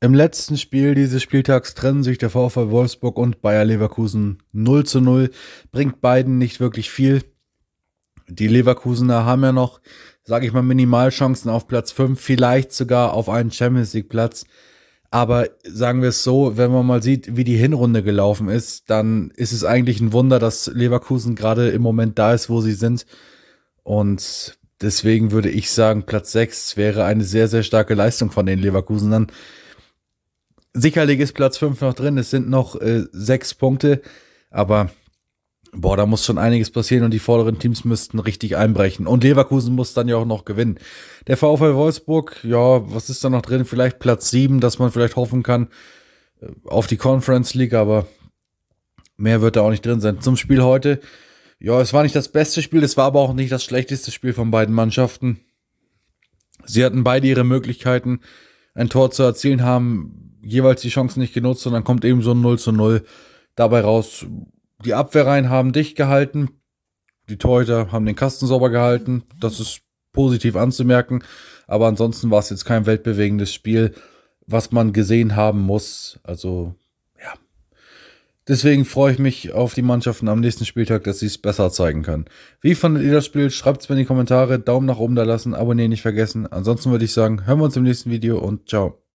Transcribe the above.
Im letzten Spiel dieses Spieltags trennen sich der VfL Wolfsburg und Bayer Leverkusen 0 zu 0. Bringt beiden nicht wirklich viel. Die Leverkusener haben ja noch, sage ich mal, Minimalchancen auf Platz 5, vielleicht sogar auf einen Champions League Platz. Aber sagen wir es so, wenn man mal sieht, wie die Hinrunde gelaufen ist, dann ist es eigentlich ein Wunder, dass Leverkusen gerade im Moment da ist, wo sie sind. Und deswegen würde ich sagen, Platz 6 wäre eine sehr, sehr starke Leistung von den Leverkusenern. Sicherlich ist Platz 5 noch drin, es sind noch äh, sechs Punkte, aber boah, da muss schon einiges passieren und die vorderen Teams müssten richtig einbrechen. Und Leverkusen muss dann ja auch noch gewinnen. Der VfL Wolfsburg, ja, was ist da noch drin? Vielleicht Platz 7, dass man vielleicht hoffen kann äh, auf die Conference League, aber mehr wird da auch nicht drin sein. Zum Spiel heute, ja, es war nicht das beste Spiel, es war aber auch nicht das schlechteste Spiel von beiden Mannschaften. Sie hatten beide ihre Möglichkeiten, ein Tor zu erzielen, haben jeweils die Chancen nicht genutzt und dann kommt eben so ein 0 zu 0 dabei raus. Die Abwehrreihen haben dicht gehalten, die Torhüter haben den Kasten sauber gehalten, das ist positiv anzumerken, aber ansonsten war es jetzt kein weltbewegendes Spiel, was man gesehen haben muss. Also ja, Deswegen freue ich mich auf die Mannschaften am nächsten Spieltag, dass sie es besser zeigen können. Wie fandet ihr das Spiel? Schreibt es mir in die Kommentare, Daumen nach oben da lassen, abonnieren nicht vergessen. Ansonsten würde ich sagen, hören wir uns im nächsten Video und ciao.